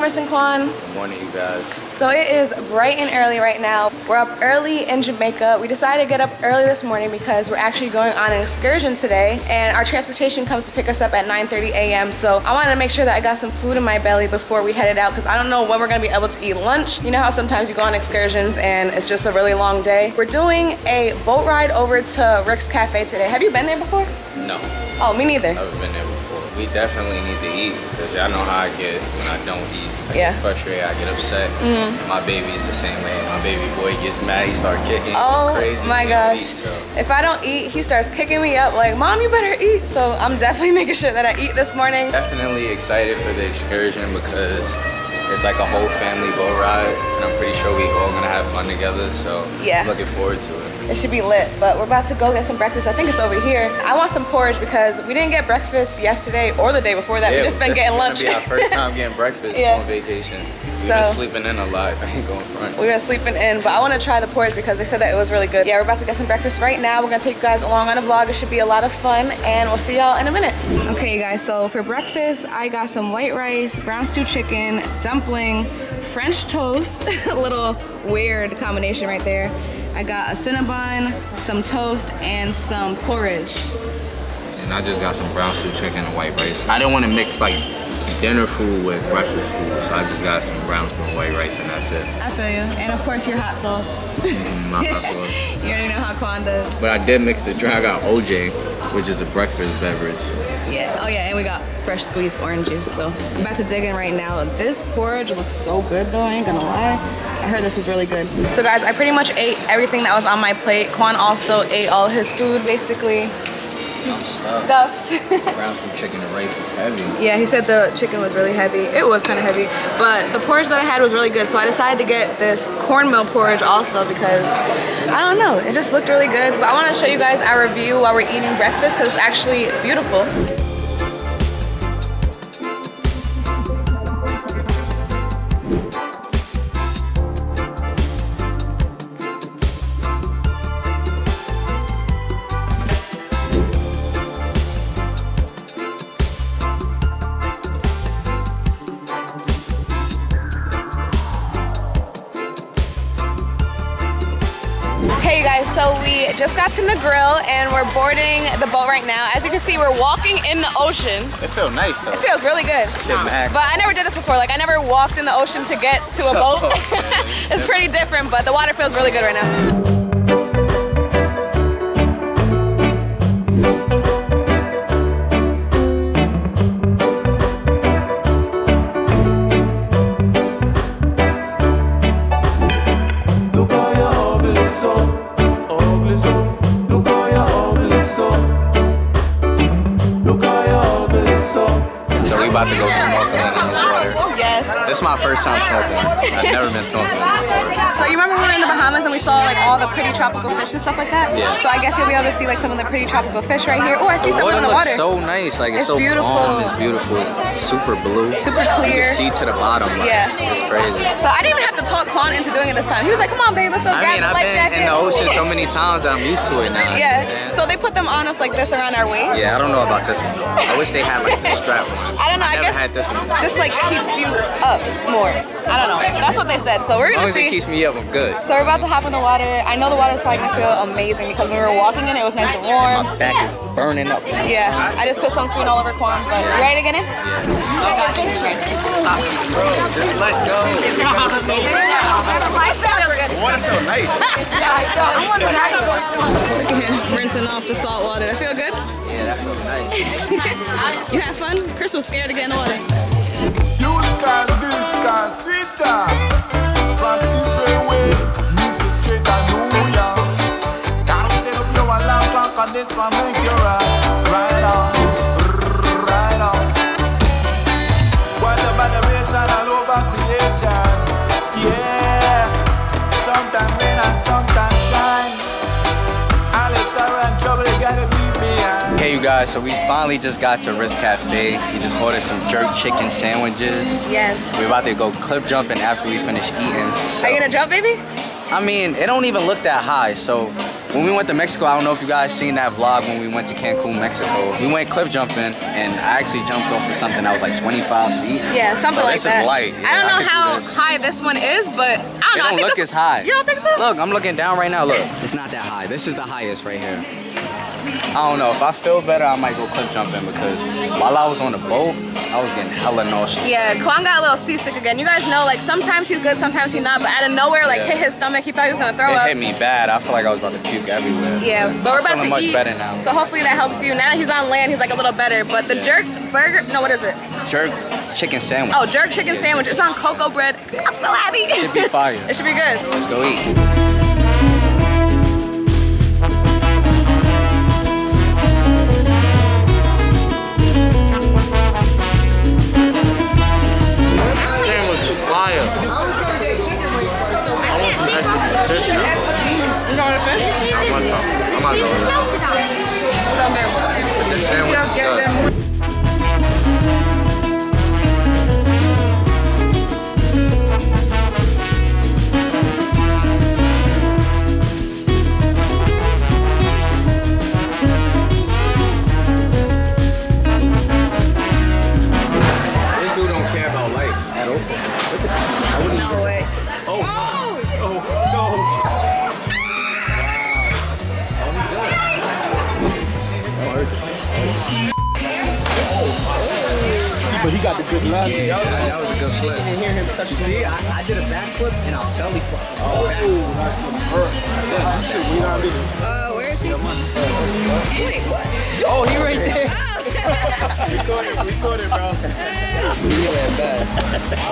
Merce and Quan. Good morning, you guys. So it is bright and early right now. We're up early in Jamaica. We decided to get up early this morning because we're actually going on an excursion today and our transportation comes to pick us up at 9.30 a.m. So I wanted to make sure that I got some food in my belly before we headed out because I don't know when we're gonna be able to eat lunch. You know how sometimes you go on excursions and it's just a really long day. We're doing a boat ride over to Rick's Cafe today. Have you been there before? No, Oh, me neither. never been there before. We definitely need to eat because y'all know how I get when I don't eat. I Yeah. get frustrated, I get upset. Mm. My baby is the same way. My baby boy gets mad, he start kicking. Oh crazy. my gosh. eat, so. If I don't eat, he starts kicking me up like, Mom, you better eat. So I'm definitely making sure that I eat this morning. Definitely excited for the excursion because it's like a whole family boat ride and I'm pretty sure we all gonna have fun together. So Yeah. looking forward to it. It should be lit, but we're about to go get some breakfast. I think it's over here. I want some porridge because we didn't get breakfast yesterday or the day before that. Yeah, We've just been getting lunch. gonna be our first time getting breakfast Yeah. on vacation. We've So- been sleeping in a lot. I ain't going front. We've been sleeping in, but I want to try the porridge because they said that it was really good. Yeah, we're about to get some breakfast right now. We're gonna take you guys along on a vlog. It should be a lot of fun, and we'll see y'all in a minute. Okay, you guys. So for breakfast, I got some white rice, brown stew chicken, dumpling, French toast. a little weird combination right there. I got a cinnabon, some toast, and some porridge. And I just got some brown stew chicken and white rice. I didn't want to mix like dinner food with breakfast food, so I just got some brown stew white rice and that's it. I feel you. And of course, your hot sauce. Mm, my hot sauce. you already know how Quan does. But I did mix the drink. I got OJ, which is a breakfast beverage. Yeah. Oh yeah, and we got fresh squeezed orange juice. So I'm about to dig in right now. This porridge looks so good though. I ain't gonna lie. I heard this was really good. So guys, I pretty much ate everything that was on my plate. Quan also ate all his food basically. I'm stuffed. Stuffed. Brown stew chicken and rice was heavy. yeah, he said the chicken was really heavy. It was kind of heavy, but the porridge that I had was really good. So I decided to get this cornmeal porridge also because I don't know, it just looked really good. But I want to show you guys our review while we're eating breakfast because it's actually beautiful. Okay, you guys, so we just got to the grill and we're boarding the boat right now. As you can see, we're walking in the ocean. It feels nice though. It feels really good. But I never did this before. Like, I never walked in the ocean to get to a oh, boat. it's pretty different, but the water feels really good right now. Snorkeling in the water. Yes. This is my first time snorkeling. I've never been snorkeling. So you remember we were in the Bahamas and we saw like all the pretty tropical fish and stuff like that? Yeah. So I guess you'll be able to see like some of the pretty tropical fish right here. Oh, I see The something in the water. so nice. Like It's it's, so beautiful. calm. It's beautiful. It's super blue. Super You clear. can see to the bottom. Like, Yeah. It's crazy. So I didn't even have to talk Quan into doing it this time. He was like, come on, babe, let's go I grab mean, the I've life been jacket. in the ocean so many times that I'm used to it now. you know Yeah. So they put them on us like this around our waist. Yeah, I don't know about this one. I wish they had like the strap one. I don't know. I, never guess had this like keeps you up more. I don't know. That's what they said. So we're As long gonna as it keeps me up, I'm good. So we're about to hop in the water. I know the water is probably gonna feel amazing because when we were walking in, it was nice and warm. My back is burning up. Yeah, I just put sunscreen all over Quan. But you ready to get in? Just let go. Water feel nice. Look at him rinsing off the salt water. That feel good? Yeah, that feels nice. You have fun? Chris was scared to get in the water. Alarm this one, make you right, right on, right on. What the moderation all over creation? Yeah, sometimes rain and sometimes shine. All the sorrow and trouble, you gotta leave behind. Okay, you guys, so we finally just got to Rick's Cafe. We just ordered some jerk chicken sandwiches. Yes. We're about to go cliff jumping after we finish eating. So, Are you gonna jump, baby? I mean, it don't even look that high, so When we went to Mexico, I don't know if you guys seen that vlog when we went to Cancun, Mexico. We went cliff jumping, and I actually jumped off of something that was like 25 feet. Yeah, something So like this is light. I don't know could do how this. high this one is, but I don't It know. I don't think look this- as high. You don't think so? Look, I'm looking down right now. Look, it's not that high. This is the highest right here. I don't know. If I feel better, I might go cliff jumping because while I was on the boat, I was getting hella nauseous. Yeah, Quan got a little seasick again. You guys know, like sometimes he's good, sometimes he's not. But out of nowhere, like Yeah. hit his stomach. He thought he was gonna throw It up. hit me bad. I feel like I was about to puke everywhere. Yeah, but we're about to much eat. better now. So hopefully that helps you. Now that he's on land, he's like a little better. But the jerk burger, no, what is it? Jerk chicken sandwich. Oh, jerk chicken sandwich. It's on cocoa bread. I'm so happy. It should be fire. it should be good. Let's go eat. Some. I'm about to go. So good. The sandwich is good. This dude don't care about life at all. No way. Oh, oh, got the good laugh. Yeah, that was a good flip. You see, I, I did a backflip and I belly flip. Oh, Oh, where is he? Wait, what? oh, he right there. Oh. Record it, record it, bro.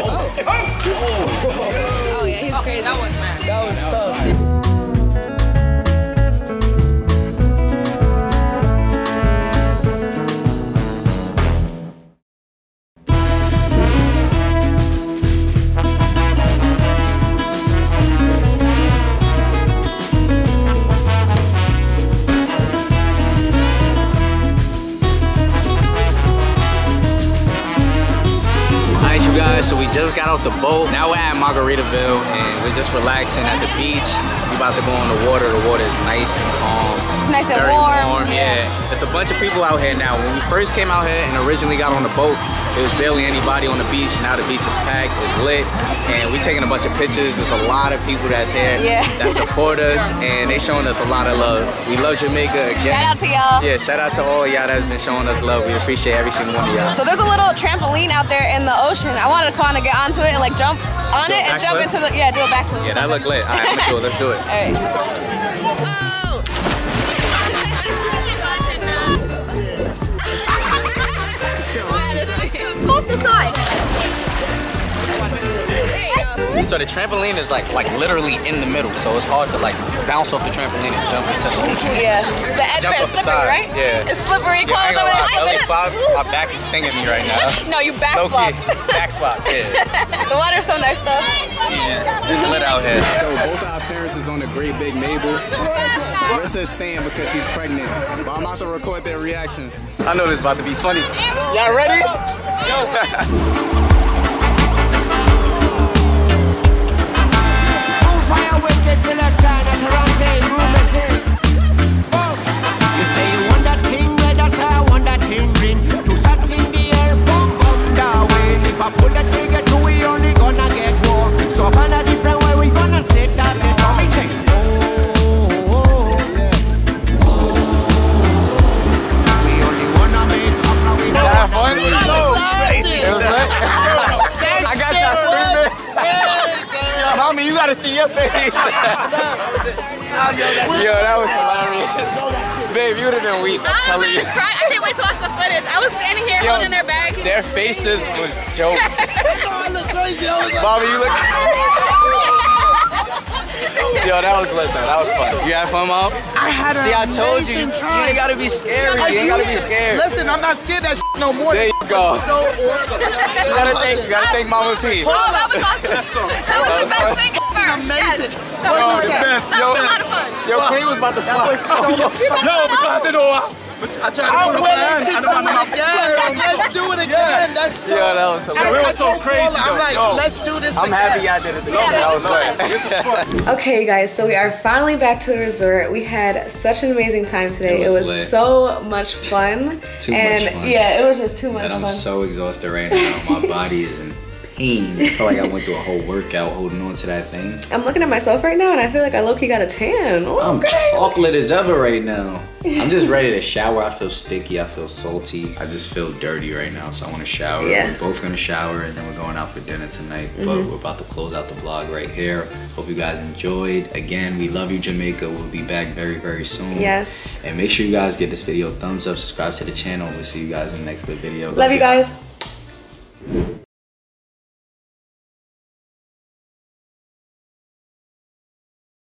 Oh. Oh. oh yeah, he's crazy. That was mad. That was tough. Guys, so we just got off the boat. Now we're at Margaritaville and we're just relaxing at the beach. We're about to go on the water. The water is nice and calm. It's nice and Very warm. yeah. There's a bunch of people out here now. When we first came out here and originally got on the boat, there was barely anybody on the beach. Now the beach is packed, it's lit, and we're taking a bunch of pictures. There's a lot of people that's here Yeah. that support us, and they showing us a lot of love. We love Jamaica again. Shout out to y'all. Yeah, shout out to all y'all that's been showing us love. We appreciate every single one of y'all. So there's a little trampoline out there in the ocean. I wanted to kind of get onto it and like jump on Do it and jump backflip? into the yeah, do a backflip. Yeah, that look lit. All right, I'm gonna do it. Let's do it. All right. So the trampoline is like like literally in the middle, so it's hard to like bounce off the trampoline and jump into the ocean. Yeah. The edge Jump of it off is slippery, side. right? Yeah. It's slippery. Yeah, I ain't Close gonna lie, it. belly flop, my back is stinging me right now. No, you back Low key, flopped. back flop, yeah. the water's so nice though. yeah. It's lit out here. So both our parents is on the Great Big Mabel. Marissa is staying because she's pregnant. But I'm about to record their reaction. I know this is about to be funny. Y'all ready? Fire wicked selector, your face. Yo, that was hilarious. Babe, you would have been weak, I'm I'm telling you. cry. I can't wait to watch the footage. I was standing here Yo, holding their bags. Their faces was jokes. Mommy, you look. Yo, that was lit though. That was fun. You had fun, mom? I had an See, I told you. You ain't gotta be scared. You ain't gotta be scared. Listen, I'm not scared of that shit no more. There you go. So awesome. You gotta thank, you gotta thank Mama P. Oh, that was awesome. That was the best thing ever. Amazing. Yes. That was, Oh, the best. That Yo, was a lot of fun. Yo, Queen was about to slap. was so Yo, No, because it all. I tried to put up my hand. I don't know my Yeah, let's do it again. That's so. Yo, that was hilarious. We were so crazy I'm like, Yo. let's do this I'm again. happy y'all did it together. That was lit. Okay, guys, so we are finally back to the resort. We had such an amazing time today. It It was, was so much fun. Too and much fun. yeah, it was just too much And I'm so exhausted right now. My body is in pain. I feel like I went through a whole workout holding on to that thing. I'm looking at myself right now and I feel like I low-key got a tan. Oh, I'm okay. chocolate as ever right now. I'm just ready to shower. I feel sticky. I feel salty. I just feel dirty right now. So I want to shower. Yeah. We're both gonna shower and then we're going out for dinner tonight. But Mm-hmm. we're about to close out the vlog right here. Hope you guys enjoyed. Again, we love you, Jamaica. We'll be back very, very soon. Yes. And make sure you guys give this video a thumbs up, subscribe to the channel. We'll see you guys in the next video. Love you guys.